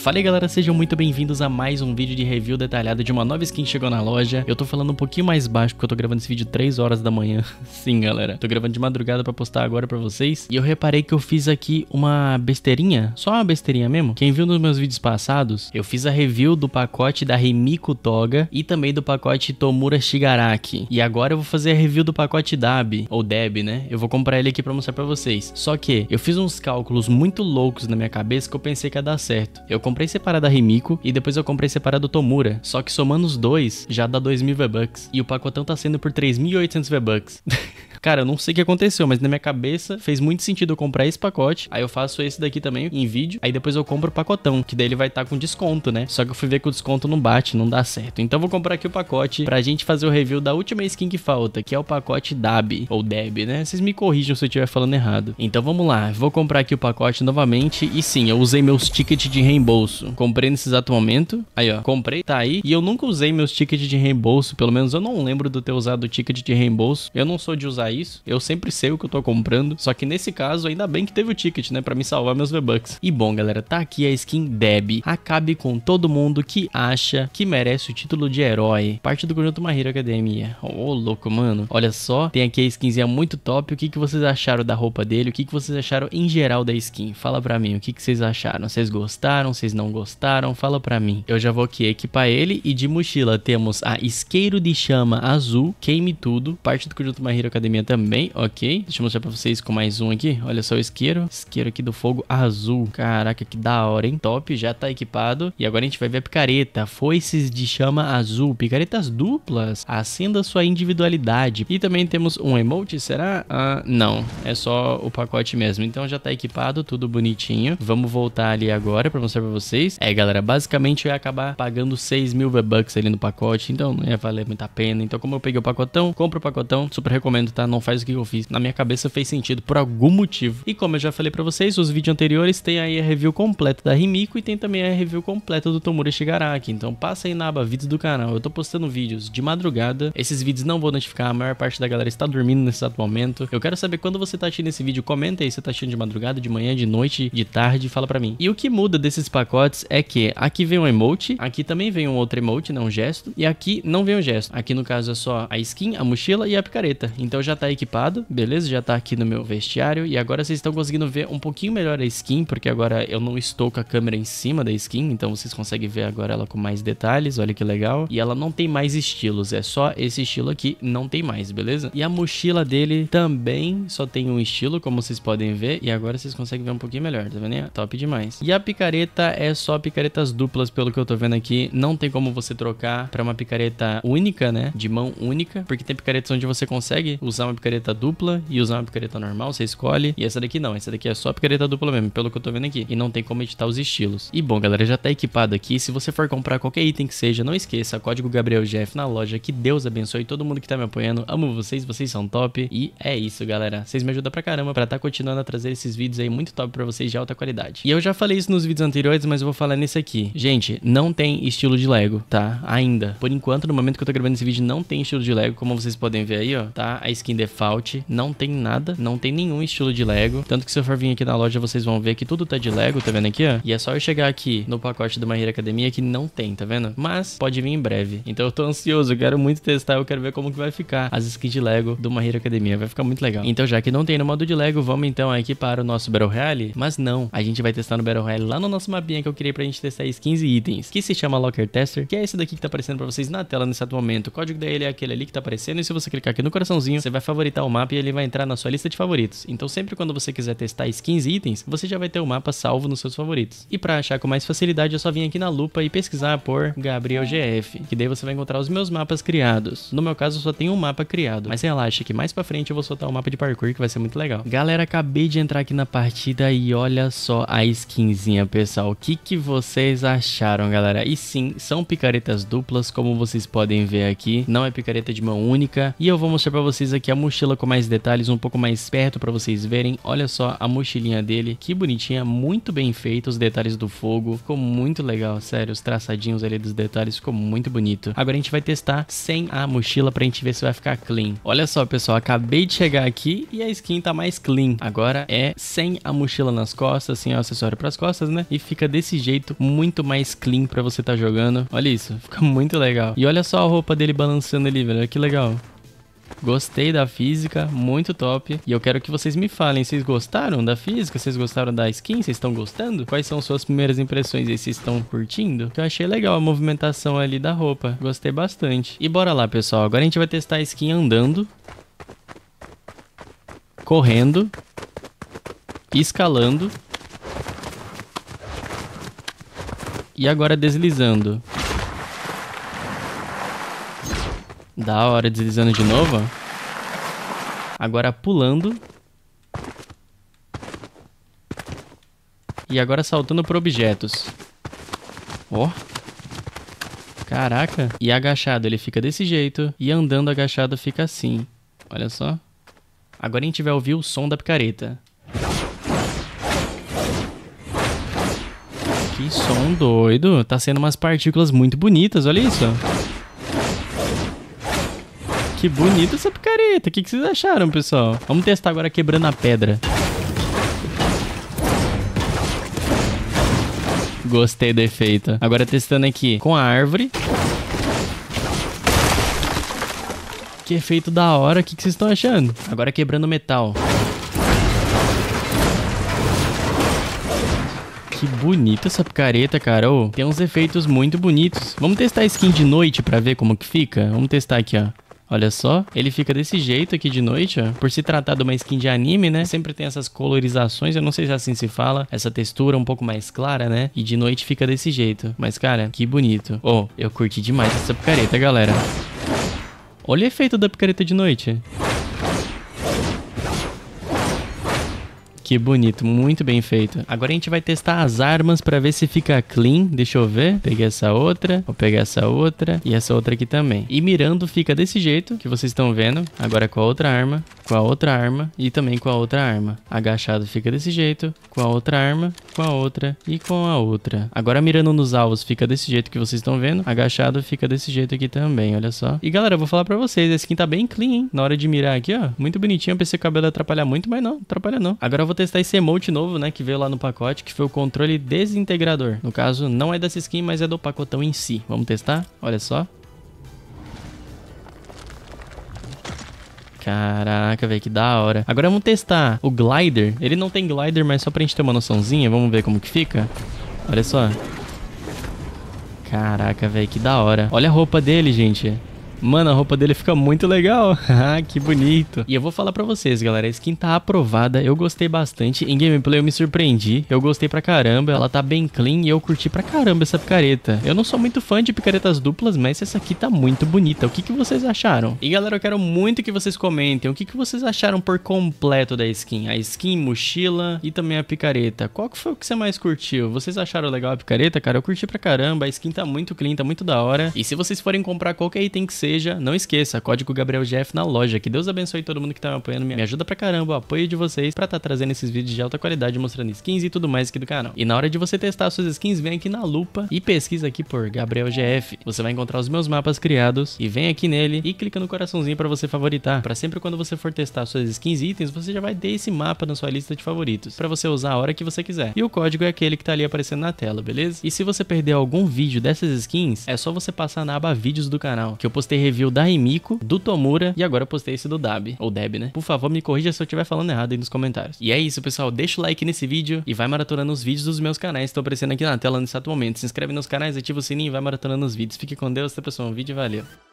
Fala aí galera, sejam muito bem-vindos a mais um vídeo de review detalhado de uma nova skin que chegou na loja. Eu tô falando um pouquinho mais baixo porque eu tô gravando esse vídeo 3 horas da manhã. Sim, galera. Tô gravando de madrugada pra postar agora pra vocês. E eu reparei que eu fiz aqui uma besteirinha, só uma besteirinha mesmo. Quem viu nos meus vídeos passados, eu fiz a review do pacote da Remiko Toga e também do pacote Tomura Shigaraki. E agora eu vou fazer a review do pacote Dab, ou Deb, né? Eu vou comprar ele aqui pra mostrar pra vocês. Só que eu fiz uns cálculos muito loucos na minha cabeça que eu pensei que ia dar certo. Eu comprei separado a Rimiko e depois eu comprei separado o Tomura. Só que somando os dois, já dá 2.000 V-Bucks. E o pacotão tá sendo por 3.800 V-Bucks. Cara, eu não sei o que aconteceu, mas na minha cabeça fez muito sentido eu comprar esse pacote. Aí eu faço esse daqui também em vídeo. Aí depois eu compro o pacotão, que daí ele vai estar tá com desconto, né? Só que eu fui ver que o desconto não bate, não dá certo. Então eu vou comprar aqui o pacote pra gente fazer o review da última skin que falta, que é o pacote DAB, ou DEB, né? Vocês me corrijam se eu estiver falando errado. Então vamos lá, vou comprar aqui o pacote novamente. E sim, eu usei meus tickets de reembolso. Comprei nesse exato momento. Aí, ó, comprei, tá aí. E eu nunca usei meus tickets de reembolso, pelo menos eu não lembro de ter usado o ticket de reembolso. Eu não sou de usar isso. Eu sempre sei o que eu tô comprando. Só que nesse caso, ainda bem que teve o ticket, né? Pra me salvar meus V-Bucks. E bom, galera, tá aqui a skin Deb. Acabe com todo mundo que acha que merece o título de herói. Parte do conjunto My Hero Academia. Ô, oh, louco, mano. Olha só, tem aqui a skinzinha muito top. O que, que vocês acharam da roupa dele? O que, que vocês acharam em geral da skin? Fala pra mim, o que, que vocês acharam? Vocês gostaram? Vocês não gostaram? Fala pra mim. Eu já vou aqui equipar ele. E de mochila temos a Isqueiro de Chama Azul. Queime Tudo. Parte do conjunto My Hero Academia também ok. Deixa eu mostrar pra vocês com mais um aqui. Olha só o isqueiro. Isqueiro aqui do fogo azul. Caraca, que da hora, hein? Top, já tá equipado. E agora a gente vai ver a picareta. Foices de chama azul. Picaretas duplas. Acenda sua individualidade. E também temos um emote, será? Ah, não. É só o pacote mesmo. Então já tá equipado, tudo bonitinho. Vamos voltar ali agora pra mostrar pra vocês. É, galera, basicamente eu ia acabar pagando 6 mil V-Bucks ali no pacote. Então não ia valer muito a pena. Então como eu peguei o pacotão, compro o pacotão. Super recomendo, tá? Não faz o que eu fiz. Na minha cabeça fez sentido por algum motivo. E como eu já falei para vocês, os vídeos anteriores tem aí a review completa da Rimiko e tem também a review completa do Tomura Shigaraki. Então passa aí na aba vídeos do canal. Eu tô postando vídeos de madrugada. Esses vídeos não vou notificar, a maior parte da galera está dormindo nesse exato momento. Eu quero saber quando você tá assistindo esse vídeo, comenta aí se tá assistindo de madrugada, de manhã, de noite, de tarde, fala para mim. E o que muda desses pacotes é que aqui vem um emote, aqui também vem um outro emote, né, um gesto, e aqui não vem um gesto. Aqui no caso é só a skin, a mochila e a picareta. Então já tá equipado, beleza? Já tá aqui no meu vestiário e agora vocês estão conseguindo ver um pouquinho melhor a skin, porque agora eu não estou com a câmera em cima da skin, então vocês conseguem ver agora ela com mais detalhes, olha que legal. E ela não tem mais estilos, é só esse estilo aqui, não tem mais, beleza? E a mochila dele também só tem um estilo, como vocês podem ver, e agora vocês conseguem ver um pouquinho melhor, tá vendo? Top demais. E a picareta é só picaretas duplas, pelo que eu tô vendo aqui, não tem como você trocar para uma picareta única, né? De mão única, porque tem picaretas onde você consegue usar uma picareta dupla e usar uma picareta normal, você escolhe. E essa daqui não, essa daqui é só picareta dupla mesmo, pelo que eu tô vendo aqui. E não tem como editar os estilos. E bom, galera, já tá equipado aqui. Se você for comprar qualquer item que seja, não esqueça, código Gabriel Jeff na loja. Que Deus abençoe todo mundo que tá me apoiando. Amo vocês, vocês são top. E é isso, galera. Vocês me ajudam pra caramba pra tá continuando a trazer esses vídeos aí muito top pra vocês de alta qualidade. E eu já falei isso nos vídeos anteriores, mas eu vou falar nesse aqui. Gente, não tem estilo de Lego, tá? Ainda. Por enquanto, no momento que eu tô gravando esse vídeo, não tem estilo de Lego, como vocês podem ver aí, ó, tá? A skin default, não tem nada, não tem nenhum estilo de Lego. Tanto que se eu for vir aqui na loja, vocês vão ver que tudo tá de Lego, tá vendo aqui, ó? E é só eu chegar aqui no pacote do My Hero Academia que não tem, tá vendo? Mas pode vir em breve. Então eu tô ansioso, eu quero muito testar, eu quero ver como que vai ficar as skins de Lego do My Hero Academia. Vai ficar muito legal. Então já que não tem no modo de Lego, vamos então aqui para o nosso Battle Royale. Mas não, a gente vai testar no Battle Royale lá no nosso mapinha que eu criei pra gente testar skins e itens, que se chama Locker Tester, que é esse daqui que tá aparecendo pra vocês na tela nesse exato momento. O código dele é aquele ali que tá aparecendo e se você clicar aqui no coraçãozinho, você vai favoritar o mapa e ele vai entrar na sua lista de favoritos. Então sempre quando você quiser testar skins e itens, você já vai ter o mapa salvo nos seus favoritos. E para achar com mais facilidade, é só vir aqui na lupa e pesquisar por Gabriel GF, que daí você vai encontrar os meus mapas criados. No meu caso, só tem um mapa criado, mas relaxa que mais para frente eu vou soltar o um mapa de parkour que vai ser muito legal. Galera, acabei de entrar aqui na partida e olha só a skinzinha, pessoal. O que que vocês acharam, galera? E sim, são picaretas duplas, como vocês podem ver aqui. Não é picareta de mão única. E eu vou mostrar para vocês aqui aqui a mochila com mais detalhes, um pouco mais perto para vocês verem. Olha só a mochilinha dele, que bonitinha, muito bem feita, os detalhes do fogo. Ficou muito legal, sério, os traçadinhos ali dos detalhes ficou muito bonito. Agora a gente vai testar sem a mochila pra gente ver se vai ficar clean. Olha só, pessoal, acabei de chegar aqui e a skin tá mais clean. Agora é sem a mochila nas costas, sem o acessório pras costas, né? E fica desse jeito, muito mais clean pra você tá jogando. Olha isso, fica muito legal. E olha só a roupa dele balançando ali, velho, que legal. Gostei da física, muito top. E eu quero que vocês me falem, vocês gostaram da física? Vocês gostaram da skin? Vocês estão gostando? Quais são suas primeiras impressões aí? Vocês estão curtindo? Eu achei legal a movimentação ali da roupa. Gostei bastante. E bora lá, pessoal. Agora a gente vai testar a skin andando. Correndo. Escalando. E agora deslizando. Da hora, deslizando de novo. Agora pulando. E agora saltando por objetos. Ó. Oh. Caraca. E agachado ele fica desse jeito. E andando agachado fica assim. Olha só. Agora a gente vai ouvir o som da picareta. Que som doido. Tá sendo umas partículas muito bonitas, olha isso. Que bonita essa picareta. O que, que vocês acharam, pessoal? Vamos testar agora quebrando a pedra. Gostei do efeito. Agora testando aqui com a árvore. Que efeito da hora. O que, que vocês estão achando? Agora quebrando metal. Que bonita essa picareta, cara. Oh, tem uns efeitos muito bonitos. Vamos testar a skin de noite pra ver como que fica? Vamos testar aqui, ó. Olha só, ele fica desse jeito aqui de noite, ó. Por se tratar de uma skin de anime, né? Sempre tem essas colorizações, eu não sei se assim se fala. Essa textura um pouco mais clara, né? E de noite fica desse jeito. Mas, cara, que bonito. Oh, eu curti demais essa picareta, galera. Olha o efeito da picareta de noite. Que bonito, muito bem feito. Agora a gente vai testar as armas para ver se fica clean. Deixa eu ver. Peguei essa outra, vou pegar essa outra e essa outra aqui também. E mirando fica desse jeito que vocês estão vendo. Agora com a outra arma, com a outra arma e também com a outra arma. Agachado fica desse jeito, com a outra arma, com a outra e com a outra. Agora mirando nos alvos fica desse jeito que vocês estão vendo. Agachado fica desse jeito aqui também, olha só. E galera, eu vou falar pra vocês, esse skin tá bem clean, hein? Na hora de mirar aqui, ó. Muito bonitinho. Eu pensei que o cabelo ia atrapalhar muito, mas não, atrapalha não. Agora eu vou testar esse emote novo, né, que veio lá no pacote, que foi o controle desintegrador. No caso, não é dessa skin, mas é do pacotão em si. Vamos testar? Olha só. Caraca, velho, que da hora. Agora vamos testar o glider. Ele não tem glider, mas só pra gente ter uma noçãozinha. Vamos ver como que fica. Olha só. Caraca, velho, que da hora. Olha a roupa dele, gente. Mano, a roupa dele fica muito legal. Ah, que bonito. E eu vou falar pra vocês, galera. A skin tá aprovada. Eu gostei bastante. Em gameplay eu me surpreendi. Eu gostei pra caramba. Ela tá bem clean e eu curti pra caramba essa picareta. Eu não sou muito fã de picaretas duplas, mas essa aqui tá muito bonita. O que, que vocês acharam? E galera, eu quero muito que vocês comentem. O que, que vocês acharam por completo da skin? A skin, mochila e também a picareta. Qual que foi o que você mais curtiu? Vocês acharam legal a picareta? Cara, eu curti pra caramba. A skin tá muito clean, tá muito da hora. E se vocês forem comprar qualquer item que seja, seja, não esqueça, código Gabriel GF na loja. Que Deus abençoe todo mundo que tá me apoiando, me ajuda pra caramba o apoio de vocês pra tá trazendo esses vídeos de alta qualidade, mostrando skins e tudo mais aqui do canal. E na hora de você testar suas skins, vem aqui na lupa e pesquisa aqui por Gabriel GF. Você vai encontrar os meus mapas criados e vem aqui nele e clica no coraçãozinho pra você favoritar. Pra sempre quando você for testar suas skins e itens, você já vai ter esse mapa na sua lista de favoritos, pra você usar a hora que você quiser. E o código é aquele que tá ali aparecendo na tela, beleza? E se você perder algum vídeo dessas skins, é só você passar na aba vídeos do canal, que eu postei review da Emiko do Tomura e agora eu postei esse do Dab, ou Deb, né? Por favor, me corrija se eu estiver falando errado aí nos comentários. E é isso, pessoal. Deixa o like nesse vídeo e vai maratonando os vídeos dos meus canais estão aparecendo aqui na tela nesse exato momento. Se inscreve nos canais, ativa o sininho e vai maratonando os vídeos. Fique com Deus, até o próximo vídeo e valeu.